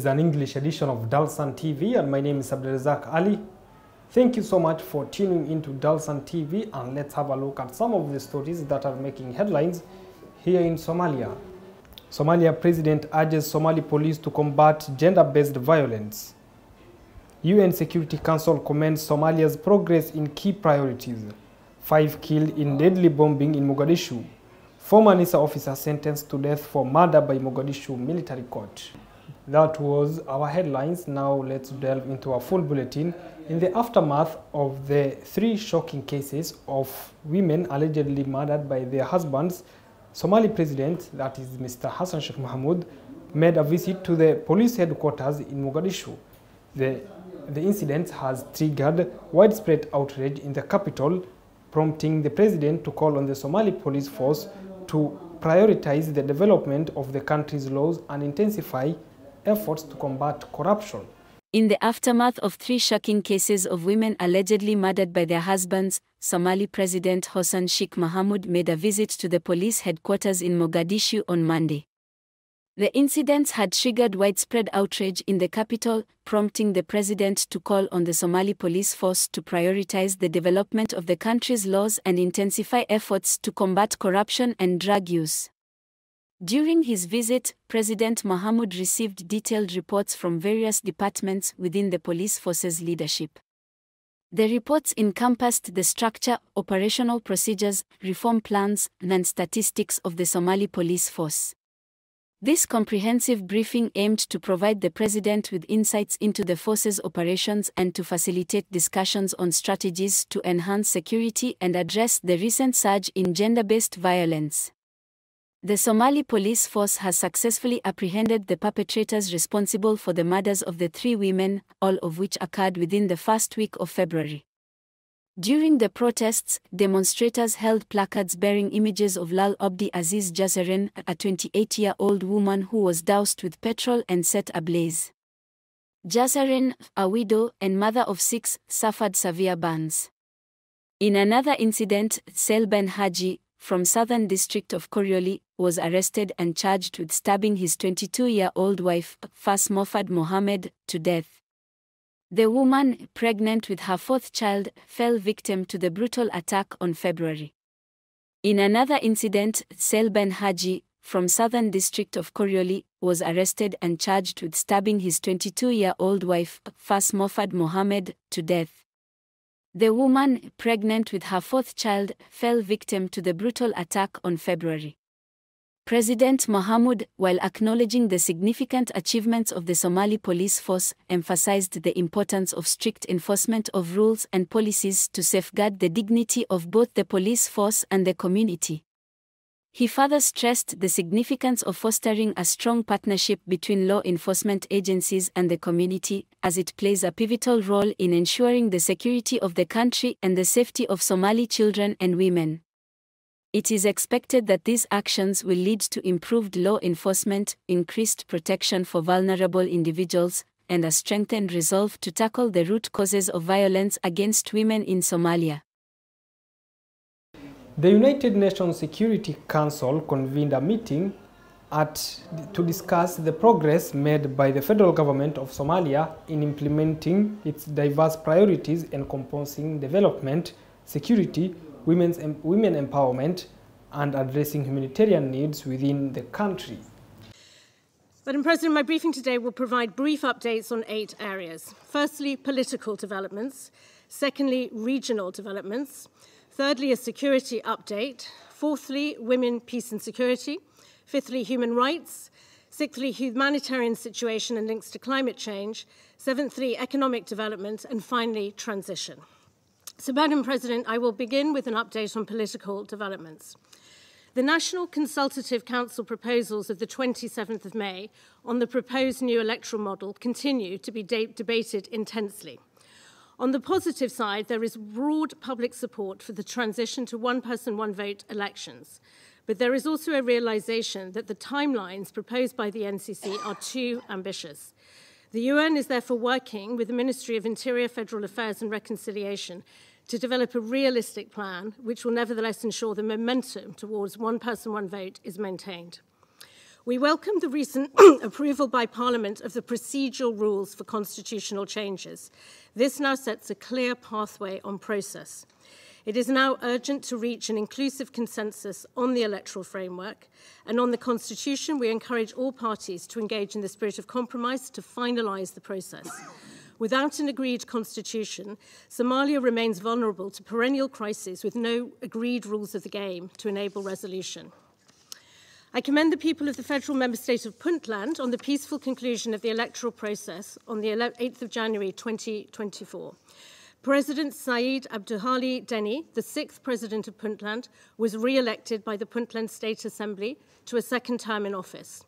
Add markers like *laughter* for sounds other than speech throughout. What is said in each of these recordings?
Is an English edition of Dalsan TV, and my name is Abdelrazak Ali. Thank you so much for tuning into Dalsan TV, and let's have a look at some of the stories that are making headlines here in Somalia. Somalia president urges Somali police to combat gender-based violence. UN Security Council commends Somalia's progress in key priorities. Five killed in deadly bombing in Mogadishu. Former NISA officer sentenced to death for murder by Mogadishu military court. That was our headlines. Now let's delve into our full bulletin. In the aftermath of the three shocking cases of women allegedly murdered by their husbands, Somali president, that is Mr. Hassan Sheikh Mohamud, made a visit to the police headquarters in Mogadishu. The, the incident has triggered widespread outrage in the capital, prompting the president to call on the Somali police force to prioritize the development of the country's laws and intensify efforts to combat corruption. In the aftermath of three shocking cases of women allegedly murdered by their husbands, Somali President Hassan Sheikh Mohamud made a visit to the police headquarters in Mogadishu on Monday. The incidents had triggered widespread outrage in the capital, prompting the president to call on the Somali police force to prioritize the development of the country's laws and intensify efforts to combat corruption and drug use. During his visit, President Mohamud received detailed reports from various departments within the police force's leadership. The reports encompassed the structure, operational procedures, reform plans, and statistics of the Somali police force. This comprehensive briefing aimed to provide the President with insights into the force's operations and to facilitate discussions on strategies to enhance security and address the recent surge in gender based violence. The Somali police force has successfully apprehended the perpetrators responsible for the murders of the three women, all of which occurred within the first week of February. During the protests, demonstrators held placards bearing images of Lal Abdi Aziz Jazaren, a 28 year old woman who was doused with petrol and set ablaze. Jazaren, a widow and mother of six, suffered severe burns. In another incident, Selben Haji, from southern district of Korioli, was arrested and charged with stabbing his 22-year-old wife, Fas Mofad Mohammed, to death. The woman, pregnant with her fourth child, fell victim to the brutal attack on February. In another incident, Selben Haji, from southern district of Korioli, was arrested and charged with stabbing his 22-year-old wife, Fas Mofad Mohammed, to death. The woman, pregnant with her fourth child, fell victim to the brutal attack on February. President Mohamud, while acknowledging the significant achievements of the Somali police force, emphasized the importance of strict enforcement of rules and policies to safeguard the dignity of both the police force and the community. He further stressed the significance of fostering a strong partnership between law enforcement agencies and the community, as it plays a pivotal role in ensuring the security of the country and the safety of Somali children and women. It is expected that these actions will lead to improved law enforcement, increased protection for vulnerable individuals, and a strengthened resolve to tackle the root causes of violence against women in Somalia. The United Nations Security Council convened a meeting at, to discuss the progress made by the federal government of Somalia in implementing its diverse priorities encompassing development, security, women's, women empowerment, and addressing humanitarian needs within the country. Madam President, my briefing today will provide brief updates on eight areas. Firstly, political developments. Secondly, regional developments. Thirdly, a security update. Fourthly, women, peace and security. Fifthly, human rights. Sixthly, humanitarian situation and links to climate change. Seventhly, economic development. And finally, transition. So, Madam President, I will begin with an update on political developments. The National Consultative Council proposals of the 27th of May on the proposed new electoral model continue to be de debated intensely. On the positive side, there is broad public support for the transition to one person, one vote elections. But there is also a realization that the timelines proposed by the NCC are too ambitious. The UN is therefore working with the Ministry of Interior, Federal Affairs and Reconciliation to develop a realistic plan which will nevertheless ensure the momentum towards one person, one vote is maintained. We welcome the recent *clears throat* approval by Parliament of the procedural rules for constitutional changes. This now sets a clear pathway on process. It is now urgent to reach an inclusive consensus on the electoral framework, and on the Constitution, we encourage all parties to engage in the spirit of compromise to finalise the process. Without an agreed constitution, Somalia remains vulnerable to perennial crises with no agreed rules of the game to enable resolution. I commend the people of the federal member state of Puntland on the peaceful conclusion of the electoral process on the 8th of January 2024. President Saeed Abdullahi Deni, the sixth president of Puntland, was re-elected by the Puntland State Assembly to a second term in office.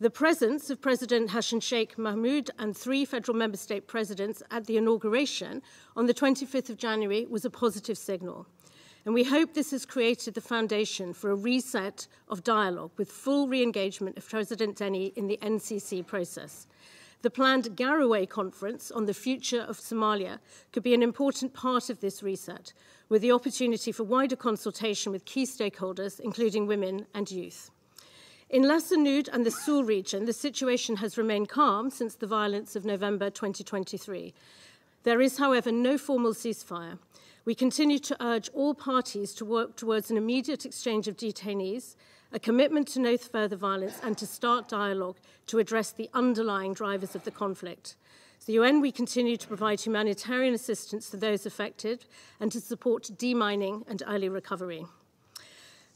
The presence of President Hassan Sheikh Mohamud and three federal member state presidents at the inauguration on the 25th of January was a positive signal. And we hope this has created the foundation for a reset of dialogue with full re-engagement of President Deni in the NCC process. The planned Garowe conference on the future of Somalia could be an important part of this reset, with the opportunity for wider consultation with key stakeholders, including women and youth. In Las Anod and the Sool region, the situation has remained calm since the violence of November 2023. There is, however, no formal ceasefire. We continue to urge all parties to work towards an immediate exchange of detainees a commitment to no further violence, and to start dialogue to address the underlying drivers of the conflict. The UN, we continue to provide humanitarian assistance to those affected and to support demining and early recovery.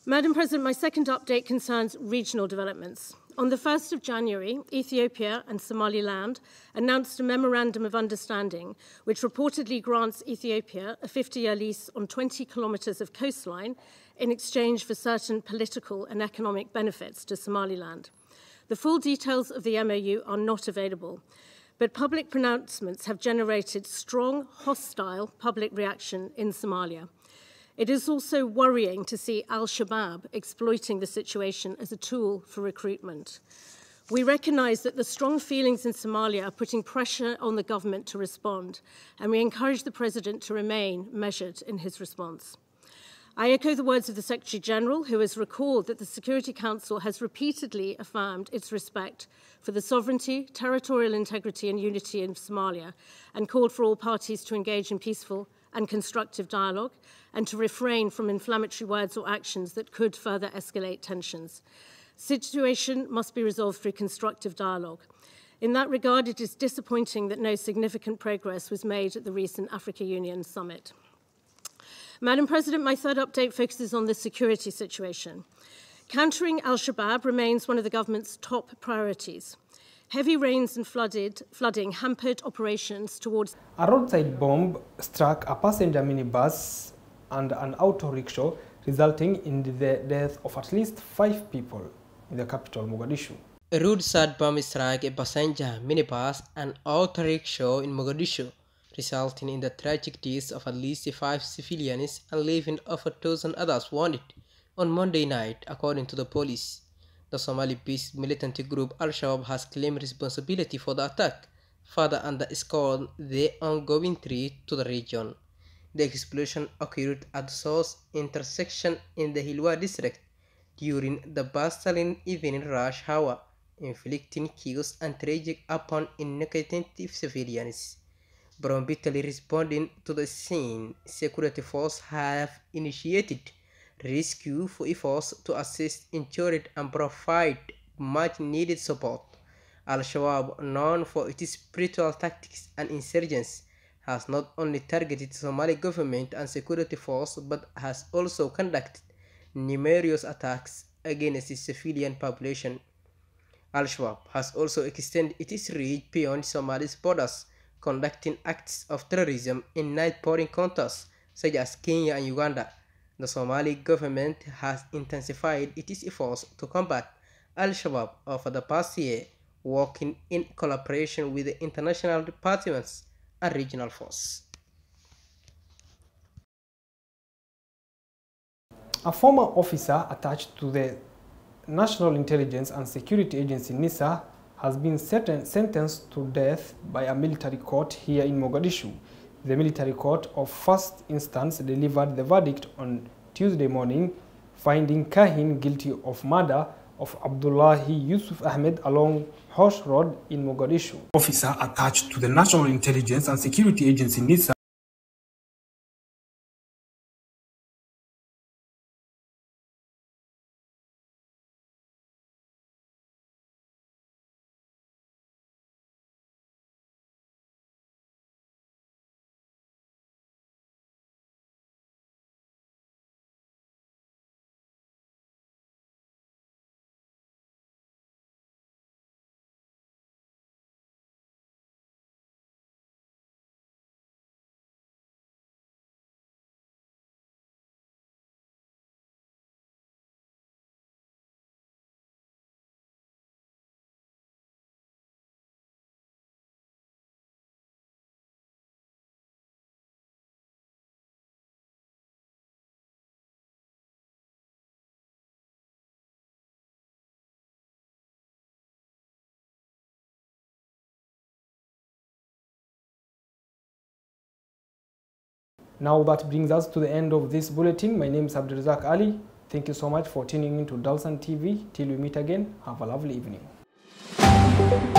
Madam President, my second update concerns regional developments. On the 1st of January, Ethiopia and Somaliland announced a memorandum of understanding which reportedly grants Ethiopia a 50 year lease on 20 kilometres of coastline in exchange for certain political and economic benefits to Somaliland. The full details of the MOU are not available, but public pronouncements have generated strong, hostile public reaction in Somalia. It is also worrying to see Al Shabaab exploiting the situation as a tool for recruitment. We recognise that the strong feelings in Somalia are putting pressure on the government to respond, and we encourage the President to remain measured in his response. I echo the words of the Secretary General, who has recalled that the Security Council has repeatedly affirmed its respect for the sovereignty, territorial integrity, and unity in Somalia, and called for all parties to engage in peaceful and constructive dialogue, and to refrain from inflammatory words or actions that could further escalate tensions. Situation must be resolved through constructive dialogue. In that regard, it is disappointing that no significant progress was made at the recent Africa Union summit. Madam President, my third update focuses on the security situation. Countering Al Shabaab remains one of the government's top priorities. Heavy rains and flooded, flooding hampered operations towards. A roadside bomb struck a passenger minibus and an auto rickshaw, resulting in the death of at least five people in the capital, Mogadishu. A roadside bomb struck a passenger minibus and auto rickshaw in Mogadishu, resulting in the tragic deaths of at least five civilians and leaving over a dozen others wounded on Monday night, according to the police. The Somali-based militant group Al-Shabaab has claimed responsibility for the attack, further underscored the ongoing threat to the region. The explosion occurred at Source intersection in the Hilwa district during the bustling evening rush hour, inflicting chaos and tragedy upon innocent civilians. Promptly responding to the scene, security forces have initiated rescue efforts to assist injured and provide much needed support. Al Shabaab, known for its spiritual tactics and insurgents, has not only targeted Somali government and security forces but has also conducted numerous attacks against the civilian population. Al Shabaab has also extended its reach beyond Somali's borders conducting acts of terrorism in night-pouring countries such as Kenya and Uganda. The Somali government has intensified its efforts to combat Al-Shabaab over the past year, working in collaboration with the international departments and regional forces. A former officer attached to the National Intelligence and Security Agency NISA has been sentenced to death by a military court here in Mogadishu. The military court of first instance delivered the verdict on Tuesday morning, finding Kahin guilty of murder of Abdullahi Yusuf Ahmed along Hosh Road in Mogadishu. Officer attached to the National Intelligence and Security Agency NISA Now that brings us to the end of this bulletin. My name is Abdulrazak Ali. Thank you so much for tuning in to Dalsan TV. Till we meet again, have a lovely evening.